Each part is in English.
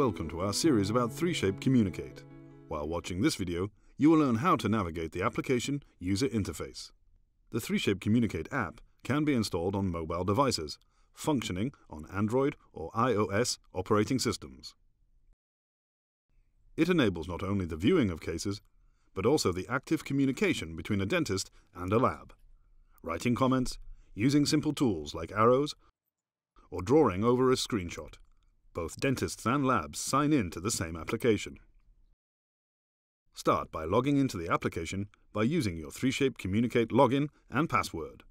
welcome to our series about 3Shape Communicate. While watching this video, you will learn how to navigate the application user interface. The 3Shape Communicate app can be installed on mobile devices, functioning on Android or iOS operating systems. It enables not only the viewing of cases, but also the active communication between a dentist and a lab, writing comments, using simple tools like arrows, or drawing over a screenshot. Both dentists and labs sign in to the same application. Start by logging into the application by using your 3Shape Communicate login and password.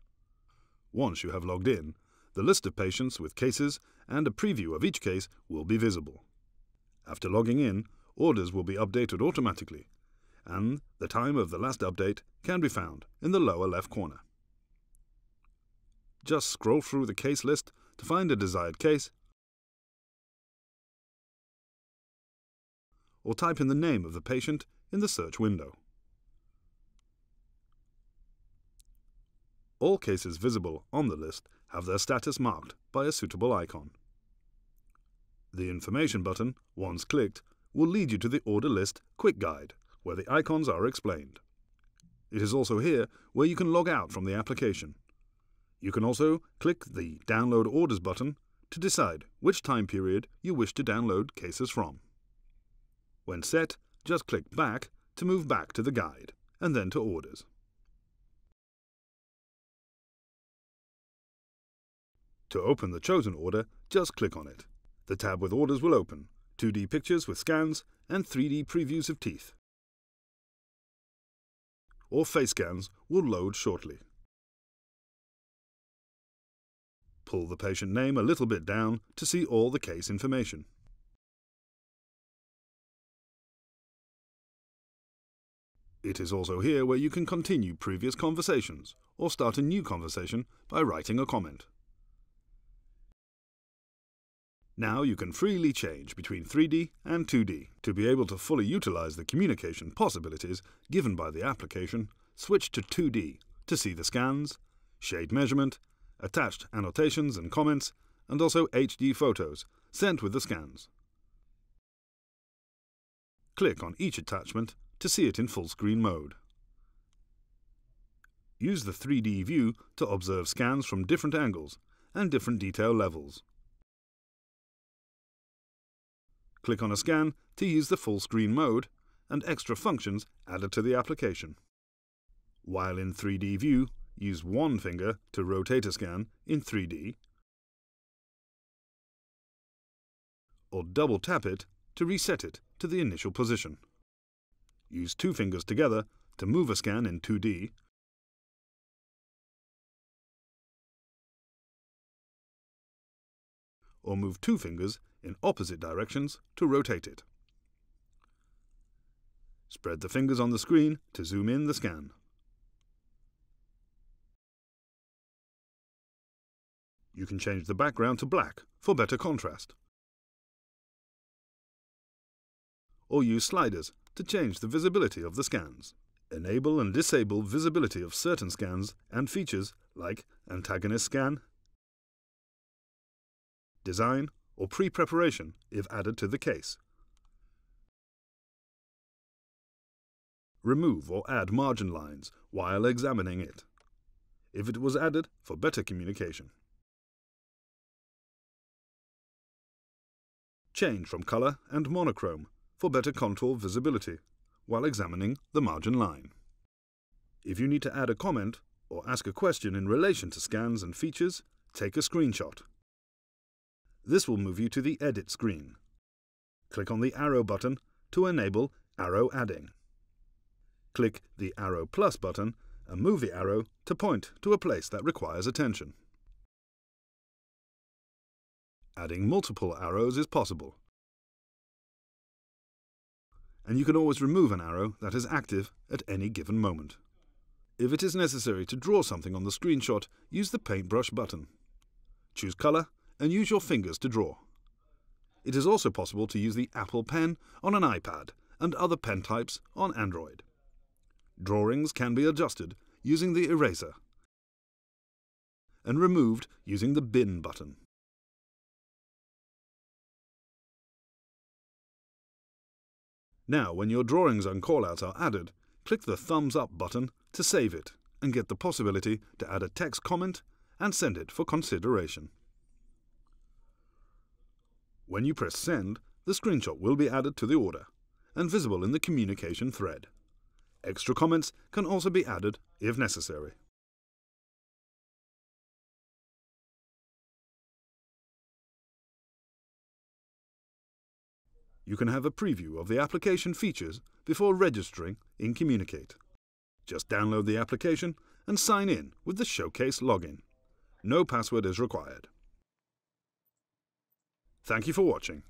Once you have logged in, the list of patients with cases and a preview of each case will be visible. After logging in, orders will be updated automatically, and the time of the last update can be found in the lower left corner. Just scroll through the case list to find a desired case or type in the name of the patient in the search window. All cases visible on the list have their status marked by a suitable icon. The Information button, once clicked, will lead you to the Order List Quick Guide, where the icons are explained. It is also here where you can log out from the application. You can also click the Download Orders button to decide which time period you wish to download cases from. When set, just click Back to move back to the guide, and then to Orders. To open the chosen order, just click on it. The tab with orders will open, 2D pictures with scans, and 3D previews of teeth. Or face scans will load shortly. Pull the patient name a little bit down to see all the case information. It is also here where you can continue previous conversations or start a new conversation by writing a comment. Now you can freely change between 3D and 2D. To be able to fully utilize the communication possibilities given by the application, switch to 2D to see the scans, shade measurement, attached annotations and comments, and also HD photos sent with the scans. Click on each attachment to see it in full screen mode. Use the 3D view to observe scans from different angles and different detail levels. Click on a scan to use the full screen mode and extra functions added to the application. While in 3D view, use one finger to rotate a scan in 3D or double tap it to reset it to the initial position. Use two fingers together to move a scan in 2D or move two fingers in opposite directions to rotate it. Spread the fingers on the screen to zoom in the scan. You can change the background to black for better contrast. Or use sliders to change the visibility of the scans. Enable and disable visibility of certain scans and features like antagonist scan, design, or pre-preparation if added to the case. Remove or add margin lines while examining it, if it was added for better communication. Change from color and monochrome for better contour visibility while examining the margin line. If you need to add a comment or ask a question in relation to scans and features, take a screenshot. This will move you to the Edit screen. Click on the arrow button to enable arrow adding. Click the Arrow Plus button and move the arrow to point to a place that requires attention. Adding multiple arrows is possible, and you can always remove an arrow that is active at any given moment. If it is necessary to draw something on the screenshot, use the Paintbrush button. Choose Colour and use your fingers to draw. It is also possible to use the Apple Pen on an iPad and other pen types on Android. Drawings can be adjusted using the eraser and removed using the Bin button. Now, when your drawings and callouts are added, click the Thumbs Up button to save it and get the possibility to add a text comment and send it for consideration. When you press Send, the screenshot will be added to the order and visible in the communication thread. Extra comments can also be added if necessary. You can have a preview of the application features before registering in Communicate. Just download the application and sign in with the Showcase login. No password is required. Thank you for watching.